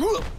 Huh?